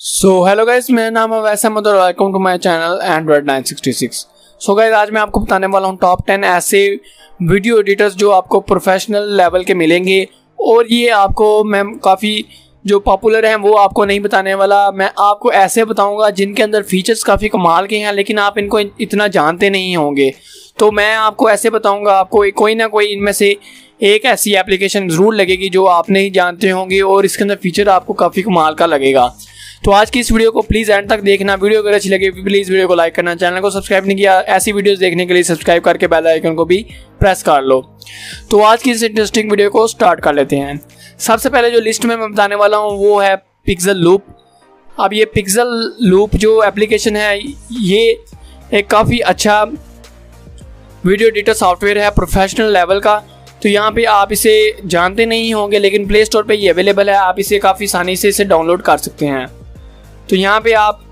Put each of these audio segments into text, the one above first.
So hello guys मेरा नाम है वैसा अहमद और welcome to my channel Android 966 so guys आज मैं आपको बताने वाला हूँ टॉप 10 ऐसे वीडियो एडिटर्स जो आपको प्रोफेशनल लेवल के मिलेंगे। और ये आपको मैं काफ़ी जो पॉपुलर हैं, वो आपको नहीं बताने वाला। मैं आपको ऐसे बताऊँगा जिनके अंदर फीचर्स काफ़ी कमाल के हैं, लेकिन आप इनको इतना जानते नहीं होंगे। तो मैं आपको ऐसे बताऊँगा, आपको कोई ना कोई इनमें से एक ऐसी एप्लीकेशन ज़रूर लगेगी जो आप नहीं जानते होंगे और इसके अंदर फीचर आपको काफ़ी कमाल का लगेगा। तो आज की इस वीडियो को प्लीज़ एंड तक देखना। वीडियो अगर अच्छी लगे प्लीज़ वीडियो को लाइक करना। चैनल को सब्सक्राइब नहीं किया, ऐसी वीडियोस देखने के लिए सब्सक्राइब करके बेल आइकन को भी प्रेस कर लो। तो आज की इस इंटरेस्टिंग वीडियो को स्टार्ट कर लेते हैं। सबसे पहले जो लिस्ट में मैं बताने वाला हूँ, वो है पिक्सल लूप अब ये पिक्सल लूप जो एप्लीकेशन है, ये एक काफ़ी अच्छा वीडियो एडिटर सॉफ्टवेयर है प्रोफेशनल लेवल का। तो यहाँ पे आप इसे जानते नहीं होंगे, लेकिन प्ले स्टोर पर ये अवेलेबल है। आप इसे काफ़ी आसानी से इसे डाउनलोड कर सकते हैं। तो यहाँ पे आप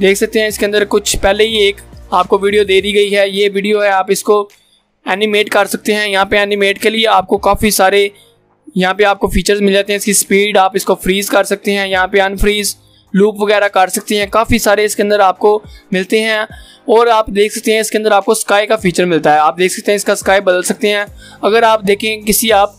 देख सकते हैं, इसके अंदर कुछ पहले ही एक आपको वीडियो दे दी गई है। ये वीडियो है, आप इसको एनिमेट कर सकते हैं। यहाँ पे एनिमेट के लिए आपको काफ़ी सारे, यहाँ पे आपको फीचर्स मिल जाते हैं। इसकी स्पीड आप इसको फ्रीज कर सकते हैं। यहाँ पे अनफ्रीज लूप वगैरह कर सकते हैं। काफ़ी सारे इसके अंदर आपको मिलते हैं और आप देख सकते हैं इसके अंदर आपको स्काई का फीचर मिलता है। आप देख सकते हैं इसका स्काई बदल सकते हैं। अगर आप देखें किसी आप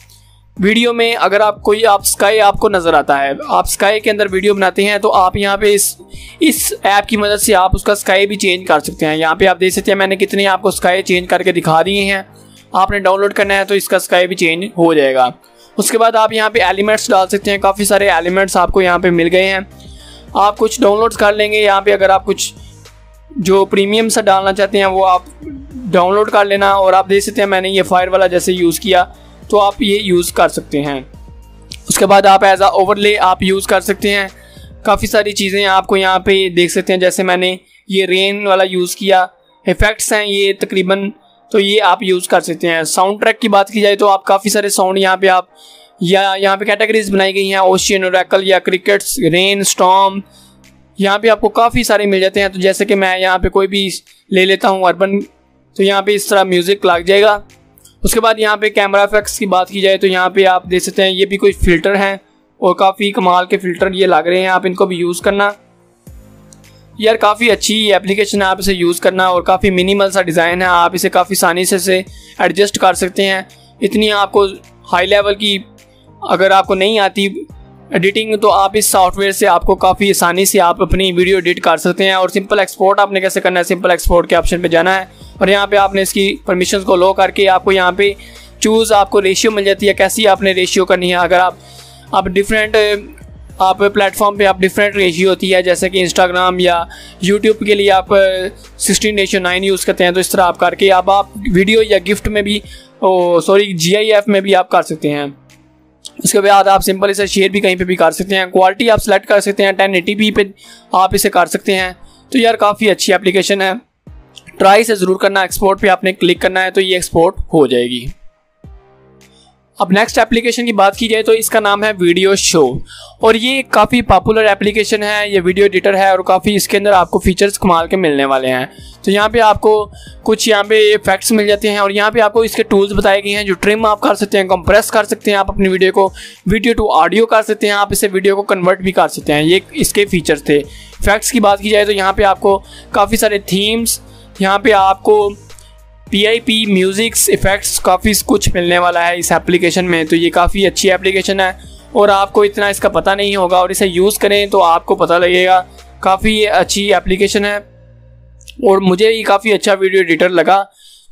वीडियो में अगर आप कोई आप स्काई आपको नज़र आता है, आप स्काई के अंदर वीडियो बनाते हैं तो आप यहाँ पे इस इस ऐप की मदद से आप उसका स्काई भी चेंज कर सकते हैं। यहाँ पे आप देख सकते हैं मैंने कितने आपको स्काई चेंज करके दिखा दिए हैं। आपने डाउनलोड करना है तो इसका स्काई भी चेंज हो जाएगा। उसके बाद आप यहाँ पे एलिमेंट्स डाल सकते हैं। काफ़ी सारे एलिमेंट्स आपको यहाँ पे मिल गए हैं। आप कुछ डाउनलोड कर लेंगे, यहाँ पे अगर आप कुछ जो प्रीमियम सा डालना चाहते हैं, वो आप डाउनलोड कर लेना और आप देख सकते हैं मैंने ये फायर वाला जैसे यूज़ किया तो आप ये यूज़ कर सकते हैं। उसके बाद आप एज आ ओवरले आप यूज़ कर सकते हैं। काफ़ी सारी चीज़ें आपको यहाँ पे देख सकते हैं, जैसे मैंने ये रेन वाला यूज़ किया। इफ़ेक्ट्स हैं ये तकरीबन तो ये आप यूज़ कर सकते हैं। साउंड ट्रैक की बात की जाए तो आप काफ़ी सारे साउंड यहाँ पे आप या यहाँ पे कैटेगरीज बनाई गई हैं ओशियन ओरेकल या क्रिकेट्स रेन स्टॉम यहाँ पे आपको काफ़ी सारे मिल जाते हैं तो जैसे कि मैं यहाँ पे कोई भी ले लेता हूँ अर्बन तो यहाँ पे इस तरह म्यूज़िक लग जाएगा। उसके बाद यहाँ पे कैमरा इफेक्ट्स की बात की जाए तो यहाँ पे आप देख सकते हैं, ये भी कोई फ़िल्टर हैं, और काफ़ी कमाल के फ़िल्टर ये लग रहे हैं, आप इनको भी यूज़ करना। यार काफ़ी अच्छी एप्लीकेशन है आप इसे यूज़ करना, और काफ़ी मिनिमल सा डिज़ाइन है, आप इसे काफ़ी आसानी से से एडजस्ट कर सकते हैं। इतनी आपको हाई लेवल की अगर आपको नहीं आती एडिटिंग तो आप इस सॉफ्टवेयर से आपको काफ़ी आसानी से आप अपनी वीडियो एडिट कर सकते हैं और सिंपल एक्सपोर्ट आपने कैसे करना है सिंपल एक्सपोर्ट के ऑप्शन पे जाना है। और यहाँ पे आपने इसकी परमिशन को लो करके आपको यहाँ पे चूज़ आपको रेशियो मिल जाती है, कैसी आपने रेशियो करनी है। अगर आप आप डिफरेंट आप प्लेटफॉर्म पे आप डिफरेंट रेशियो होती है, जैसे कि इंस्टाग्राम या यूट्यूब के लिए आप सिक्सटीन रेशियो नाइन यूज़ करते हैं तो इस तरह आप करके अब आप वीडियो या गिफ्ट में भी सॉरी GIF में भी आप कर सकते हैं। उसके बाद आप सिंपल इसे शेयर भी कहीं पे भी कर सकते हैं। क्वालिटी आप सेलेक्ट कर सकते हैं टेन एटी पी पे आप इसे कर सकते हैं। तो यार काफ़ी अच्छी एप्लीकेशन है। ट्राई से ज़रूर करना एक्सपोर्ट पे आपने क्लिक करना है तो ये एक्सपोर्ट हो जाएगी। अब नेक्स्ट एप्लीकेशन की बात की जाए तो इसका नाम है वीडियो शो और ये काफ़ी पॉपुलर एप्लीकेशन है, ये वीडियो एडिटर है और काफ़ी इसके अंदर आपको फीचर्स कमाल के मिलने वाले हैं। तो यहाँ पे आपको कुछ यहाँ पे इफेक्ट्स मिल जाते हैं और यहाँ पे आपको इसके टूल्स बताए गए हैं जो ट्रिम आप कर सकते हैं कंप्रेस कर सकते हैं आप अपनी वीडियो को वीडियो टू ऑडियो कर सकते हैं आप, इसे वीडियो को कन्वर्ट भी कर सकते हैं। ये इसके फीचर्स थे। इफेक्ट्स की बात की जाए तो यहाँ पर आपको काफ़ी सारे थीम्स यहाँ पर आपको पी म्यूज़िक्स इफ़ेक्ट्स काफ़ी कुछ मिलने वाला है इस एप्लीकेशन में। तो ये काफ़ी अच्छी एप्लीकेशन है और आपको इतना इसका पता नहीं होगा और इसे यूज़ करें तो आपको पता लगेगा। काफ़ी अच्छी एप्लीकेशन है और मुझे ये काफ़ी अच्छा वीडियो एडिटर लगा।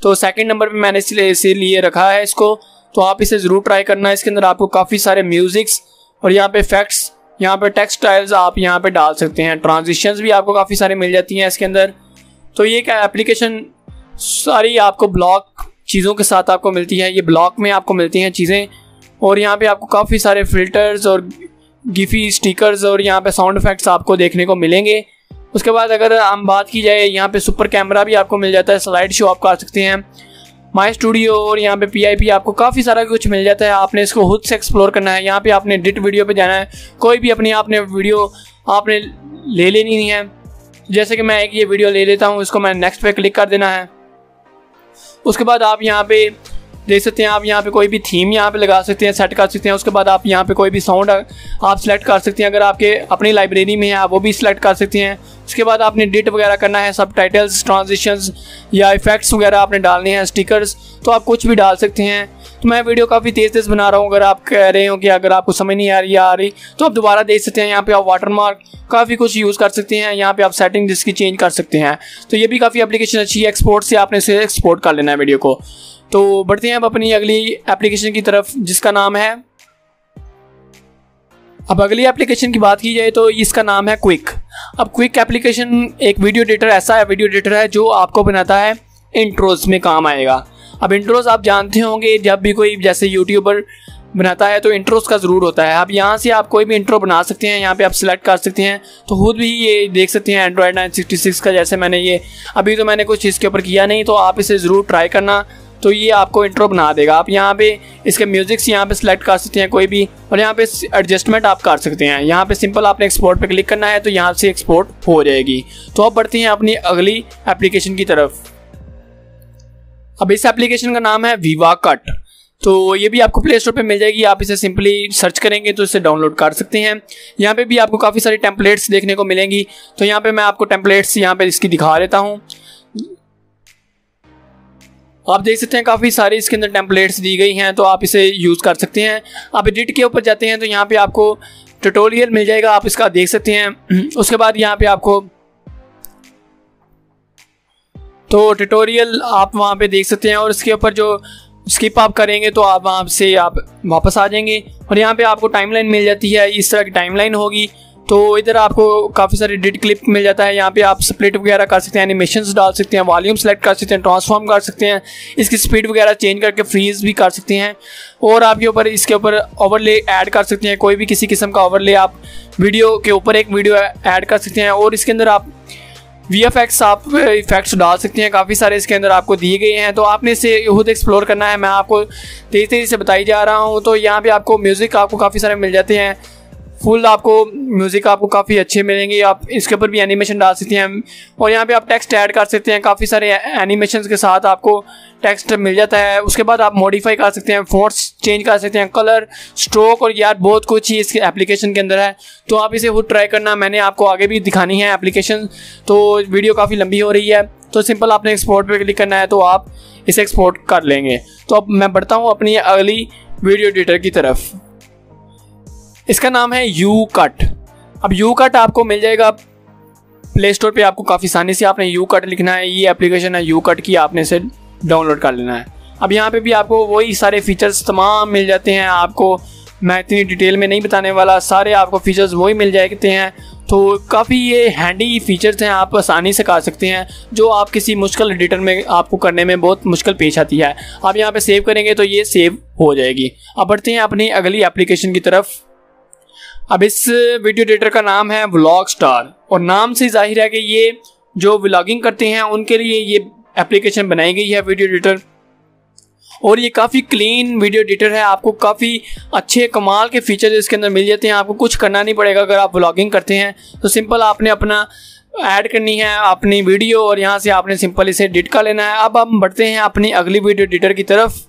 तो सेकंड नंबर पे मैंने इसलिए इसीलिए रखा है इसको। तो आप इसे ज़रूर ट्राई करना। इसके अंदर आपको काफ़ी सारे म्यूज़िक्स और यहाँ पे इफेक्ट्स यहाँ पे टेक्सटाइल्स आप यहाँ पे डाल सकते हैं। ट्रांजिशंस भी आपको काफ़ी सारे मिल जाती हैं इसके अंदर। तो ये क्या एप्लीकेशन सारी आपको ब्लॉक चीज़ों के साथ आपको मिलती है। ये ब्लॉक में आपको मिलती हैं चीज़ें। और यहाँ पे आपको काफ़ी सारे फिल्टर्स और गिफी स्टिकर्स और यहाँ पे साउंड इफेक्ट्स आपको देखने को मिलेंगे। उसके बाद अगर हम बात की जाए, यहाँ पे सुपर कैमरा भी आपको मिल जाता है। स्लाइड शो आप कर सकते हैं। माई स्टूडियो और यहाँ पे पी आपको काफ़ी सारा कुछ मिल जाता है। आपने इसको खुद से एक्सप्लोर करना है। यहाँ पे आपने डिट वीडियो पे जाना है। कोई भी अपनी आपने वीडियो आपने ले लेनी है। जैसे कि मैं एक ये वीडियो ले लेता हूँ, इसको मैं नेक्स्ट पे क्लिक कर देना है। उसके बाद आप यहाँ पे देख सकते हैं, आप यहाँ पे कोई भी थीम यहाँ पे लगा सकते हैं सेट कर सकते हैं, उसके बाद आप यहाँ पे कोई भी साउंड आप सेलेक्ट कर सकते हैं, अगर आपके अपनी लाइब्रेरी में है, आप वो भी सिलेक्ट कर सकते हैं। उसके बाद आपने डिट वगैरह करना है सब टाइटल्स ट्रांजिशंस या इफेक्ट्स वगैरह आपने डालने हैं स्टिकर्स तो आप कुछ भी डाल सकते हैं। मैं वीडियो काफ़ी तेज़ तेज़ बना रहा हूँ। अगर आप कह रहे हो कि अगर आपको समझ नहीं आ रही आ रही तो आप दोबारा देख सकते हैं। यहाँ पे आप वाटर मार्क काफ़ी कुछ यूज़ कर सकते हैं। यहाँ पे आप सेटिंग जिसकी चेंज कर सकते हैं। तो ये भी काफ़ी एप्लीकेशन अच्छी है। एक्सपोर्ट से आपने इसे एक्सपोर्ट कर लेना है वीडियो को। तो बढ़ते हैं अब अपनी अगली एप्लीकेशन की तरफ़, जिसका नाम है अब अगली एप्लीकेशन की बात की जाए तो इसका नाम है क्विक अब क्विक एप्लीकेशन एक वीडियो एडिटर ऐसा है वीडियो एडिटर है जो आपको बनाता है इंट्रोज में काम आएगा। अब इंट्रोज आप जानते होंगे, जब भी कोई जैसे यूट्यूबर बनाता है तो इंट्रोस का ज़रूर होता है। अब यहाँ से आप कोई भी इंट्रो बना सकते हैं, यहाँ पे आप सिलेक्ट कर सकते हैं तो खुद भी ये देख सकते हैं एंड्रॉयड नाइन सिक्सटी सिक्स का, जैसे मैंने ये, अभी तो मैंने कुछ इसके ऊपर किया नहीं तो आप इसे ज़रूर ट्राई करना तो ये आपको इंट्रो बना देगा। आप यहाँ पे इसके म्यूज़िक से यहाँ पे सिलेक्ट कर सकते हैं कोई भी, और यहाँ पे एडजस्टमेंट आप कर सकते हैं। यहाँ पे सिंपल आपने एक्सपोर्ट पे क्लिक करना है तो यहाँ से एक्सपोर्ट हो जाएगी। तो अब बढ़ते हैं अपनी अगली एप्लीकेशन की तरफ़। अब इस एप्लीकेशन का नाम है वीवा कट तो ये भी आपको प्ले स्टोर पे मिल जाएगी। आप इसे सिंपली सर्च करेंगे तो इसे डाउनलोड कर सकते हैं। यहाँ पे भी आपको काफ़ी सारी टेम्पलेट्स देखने को मिलेंगी। तो यहाँ पे मैं आपको टेम्पलेट्स यहाँ पे इसकी दिखा देता हूँ। आप देख सकते हैं काफ़ी सारी इसके अंदर टेम्पलेट्स दी गई हैं तो आप इसे यूज़ कर सकते हैं। आप एडिट के ऊपर जाते हैं तो यहाँ पे आपको ट्यूटोरियल मिल जाएगा। आप इसका देख सकते हैं। उसके बाद यहाँ पे आपको तो ट्यूटोरियल आप वहाँ पे देख सकते हैं और इसके ऊपर जो स्किप आप करेंगे तो आप वहाँ से आप वापस आ जाएँगे। और यहाँ पे आपको टाइमलाइन मिल जाती है, इस तरह की टाइमलाइन होगी। तो इधर आपको काफ़ी सारे डिट क्लिप मिल जाता है। यहाँ पे आप स्प्लिट वगैरह कर सकते हैं एनिमेशन डाल सकते हैं वॉल्यूम सेलेक्ट कर सकते हैं ट्रांसफॉर्म कर सकते हैं। इसकी स्पीड वगैरह चेंज करके फ्रीज भी कर सकते हैं। और आपके ऊपर इसके ऊपर ओवरले ऐड कर सकते हैं। कोई भी किसी किस्म का ओवरले आप वीडियो के ऊपर एक वीडियो ऐड कर सकते हैं। और इसके अंदर आप वी एफ़ एक्स आप इफेक्ट्स डाल सकते हैं। काफ़ी सारे इसके अंदर आपको दिए गए हैं। तो आपने इसे खुद एक्सप्लोर करना है। मैं आपको तेज़ी तेज़ी से बताई जा रहा हूँ। तो यहाँ पे आपको म्यूज़िक आपको काफ़ी सारे मिल जाते हैं। फुल आपको म्यूज़िक आपको काफ़ी अच्छे मिलेंगे। आप इसके ऊपर भी एनिमेशन डाल सकते हैं। और यहाँ पे आप टेक्स्ट ऐड कर सकते हैं। काफ़ी सारे एनिमेशन के साथ आपको टेक्स्ट मिल जाता है। उसके बाद आप मॉडिफाई कर सकते हैं। फोर्ट्स चेंज कर सकते हैं। कलर स्ट्रोक और यार बहुत कुछ ही इसके एप्लीकेशन के अंदर है। तो आप इसे खुद ट्राई करना। मैंने आपको आगे भी दिखानी है एप्लीकेशन तो वीडियो काफ़ी लंबी हो रही है। तो सिंपल आपने एक्सपोर्ट पर क्लिक करना है तो आप इसे एक्सपोर्ट कर लेंगे। तो अब मैं बढ़ता हूँ अपनी अगली वीडियो एडिटर की तरफ़। इसका नाम है यू कट अब यू कट आपको मिल जाएगा। प्ले स्टोर पर आपको काफ़ी आसानी से आपने यू कट लिखना है, ये एप्लीकेशन है यू कट की, आपने इसे डाउनलोड कर लेना है। अब यहाँ पे भी आपको वही सारे फीचर्स तमाम मिल जाते हैं, आपको मैं इतनी डिटेल में नहीं बताने वाला, सारे आपको फीचर्स वही मिल जाते हैं। तो काफ़ी ये हैंडी फीचर्स हैं, आप आसानी से कर सकते हैं, जो आप किसी मुश्किल एडिटर में आपको करने में बहुत मुश्किल पेश आती है। आप यहाँ पे सेव करेंगे तो ये सेव हो जाएगी। अब बढ़ते हैं अपनी अगली एप्लीकेशन की तरफ़। अब इस वीडियो एडिटर का नाम है व्लॉग स्टार और नाम से ज़ाहिर है कि ये जो व्लॉगिंग करते हैं, उनके लिए ये एप्लीकेशन बनाई गई है वीडियो एडिटर और ये काफ़ी क्लीन वीडियो एडिटर है। आपको काफ़ी अच्छे कमाल के फीचर इसके अंदर मिल जाते हैं। आपको कुछ करना नहीं पड़ेगा अगर आप व्लॉगिंग करते हैं। तो सिंपल आपने अपना ऐड करनी है, अपनी वीडियो और यहाँ से आपने सिंपल इसे एडिट कर लेना है। अब हम बढ़ते हैं अपनी अगली वीडियो एडिटर की तरफ़,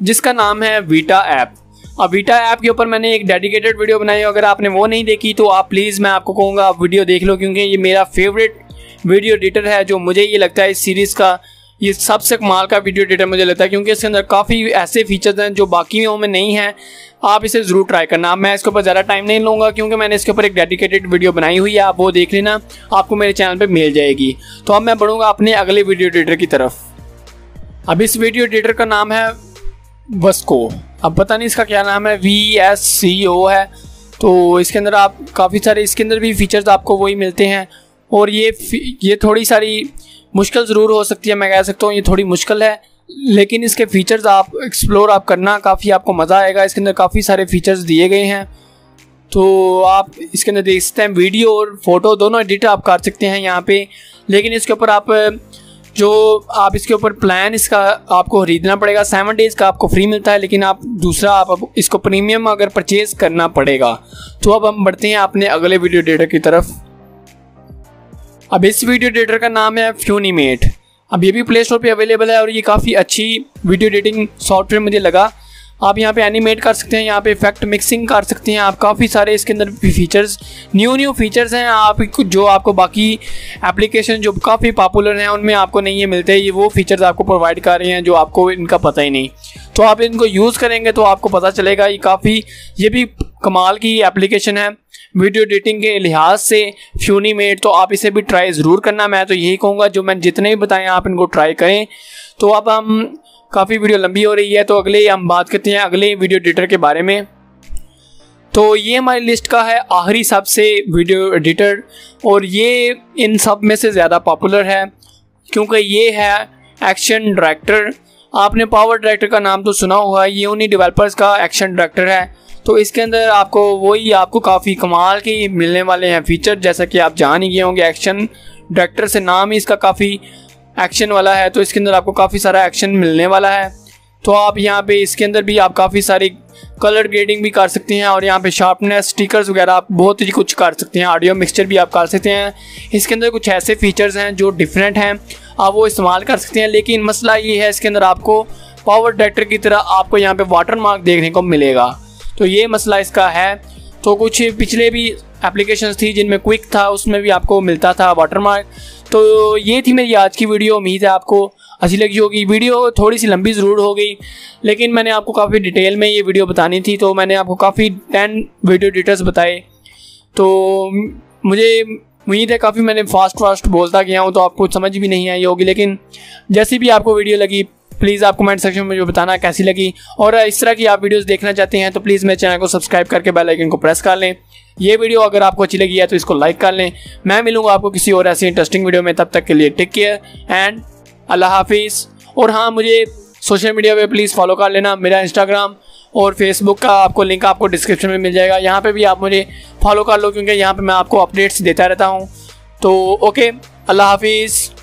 जिसका नाम है वीटा ऐप अब वीटा ऐप के ऊपर मैंने एक डेडिकेटेड वीडियो बनाई है, अगर आपने वो नहीं देखी तो आप प्लीज़ मैं आपको कहूँगा, आप वीडियो देख लो, क्योंकि ये मेरा फेवरेट वीडियो एडिटर है, जो मुझे ये लगता है इस सीरीज़ का, ये सबसे कमाल का वीडियो एडिटर मुझे लगता है, क्योंकि इसके अंदर काफ़ी ऐसे फीचर्स हैं, जो बाकी में नहीं हैं। आप इसे ज़रूर ट्राई करना। मैं इसके ऊपर ज़्यादा टाइम नहीं लूँगा, क्योंकि मैंने इसके ऊपर एक डेडिकेटेड वीडियो बनाई हुई है, आप वो देख लेना, आपको मेरे चैनल पर मिल जाएगी। तो अब मैं बढ़ूँगा अपने अगले वीडियो एडिटर की तरफ़। अब इस वीडियो एडिटर का नाम है वस्को अब पता नहीं इसका क्या नाम है वी एस सी ओ है। तो इसके अंदर आप, काफ़ी सारे इसके अंदर भी फीचर्स आपको वही मिलते हैं। और ये ये थोड़ी सारी मुश्किल ज़रूर हो सकती है, मैं कह सकता हूँ, ये थोड़ी मुश्किल है। लेकिन इसके फीचर्स आप एक्सप्लोर आप करना, काफ़ी आपको मज़ा आएगा। इसके अंदर काफ़ी सारे फीचर्स दिए गए हैं। तो आप इसके अंदर देख सकते हैं, वीडियो और फ़ोटो दोनों एडिट आप कर सकते हैं यहाँ पे। लेकिन इसके ऊपर आप जो आप इसके ऊपर प्लान इसका आपको खरीदना पड़ेगा। सेवन डेज़ का आपको फ्री मिलता है, लेकिन आप दूसरा आप इसको प्रीमियम अगर परचेज़ करना पड़ेगा। तो अब हम बढ़ते हैं अपने अगले वीडियो डेटर की तरफ़। अब इस वीडियो डेटर का नाम है फ्यूनीमेट अब ये भी प्ले स्टोर पर अवेलेबल है और ये काफ़ी अच्छी वीडियो एडिटिंग सॉफ्टवेयर मुझे लगा। आप यहाँ पे एनिमेट कर सकते हैं, यहाँ पे इफ़ेक्ट मिक्सिंग कर सकते हैं, आप काफ़ी सारे इसके अंदर फीचर्स न्यू न्यू फीचर्स हैं, आप जो आपको बाकी एप्लीकेशन जो काफ़ी पॉपुलर हैं, उनमें आपको नहीं ये मिलते, ये वो फीचर्स आपको प्रोवाइड कर रहे हैं जो आपको इनका पता ही नहीं। तो आप इनको यूज़ करेंगे तो आपको पता चलेगा ये काफ़ी, ये भी कमाल की एप्लीकेशन है। वीडियो एडिटिंग के लिहाज से फ्यूनी मेड तो आप इसे भी ट्राई ज़रूर करना। मैं तो यही कहूँगा, जो मैंने जितने भी बताए, आप इनको ट्राई करें। तो अब हम काफ़ी वीडियो लंबी हो रही है तो अगले हम बात करते हैं अगले वीडियो एडिटर के बारे में। तो ये हमारी लिस्ट का है आखिरी सबसे वीडियो एडिटर, और ये इन सब में से ज़्यादा पॉपुलर है, क्योंकि ये है एक्शन डायरेक्टर। आपने पावर डायरेक्टर का नाम तो सुना होगा, ये उन्हीं डेवलपर्स का एक्शन डायरेक्टर है। तो इसके अंदर आपको वही आपको काफ़ी कमाल के मिलने वाले हैं फीचर जैसा कि आप जान ही गए होंगे, एक्शन डायरेक्टर से नाम ही इसका काफ़ी एक्शन वाला है तो इसके अंदर आपको काफ़ी सारा एक्शन मिलने वाला है। तो आप यहाँ पे इसके अंदर भी आप काफ़ी सारी कलर ग्रेडिंग भी कर सकते हैं और यहाँ पे शार्पनेस स्टिकर्स वगैरह आप बहुत ही कुछ कर सकते हैं। ऑडियो मिक्सचर भी आप कर सकते हैं। इसके अंदर कुछ ऐसे फीचर्स हैं जो डिफरेंट हैं, आप वो इस्तेमाल कर सकते हैं। लेकिन मसला ये है, इसके अंदर आपको पावर डायरेक्टर की तरह आपको यहाँ पर वाटर मार्क देखने को मिलेगा। तो ये मसला इसका है। तो कुछ पिछले भी एप्लीकेशन थी जिनमें क्विक था, उसमें भी आपको मिलता था वाटर मार्क तो ये थी मेरी आज की वीडियो उम्मीद है आपको अच्छी लगी होगी। वीडियो थोड़ी सी लंबी ज़रूर हो गई, लेकिन मैंने आपको काफ़ी डिटेल में ये वीडियो बतानी थी तो मैंने आपको काफ़ी टेन वीडियो डिटेल्स बताए। तो मुझे उम्मीद है काफ़ी मैंने फास्ट फास्ट बोलता गया हूँ तो आपको समझ भी नहीं आई होगी, लेकिन जैसी भी आपको वीडियो लगी प्लीज़ आप कमेंट सेक्शन में मुझे बताना कैसी लगी। और इस तरह की आप वीडियोस देखना चाहते हैं तो प्लीज़ मेरे चैनल को सब्सक्राइब करके बेल आइकन को प्रेस कर लें। ये वीडियो अगर आपको अच्छी लगी है तो इसको लाइक कर लें। मैं मिलूँगा आपको किसी और ऐसी इंटरेस्टिंग वीडियो में। तब तक के लिए टेक केयर एंड अल्लाह हाफिज़। और हाँ मुझे सोशल मीडिया पे प्लीज़ फॉलो कर लेना मेरा इंस्टाग्राम और फेसबुक का आपको लिंक आपको डिस्क्रिप्शन में मिल जाएगा। यहाँ पे भी आप मुझे फॉलो कर लो क्योंकि यहाँ पे मैं आपको अपडेट्स देता रहता हूँ। तो ओके अल्लाह हाफिज़।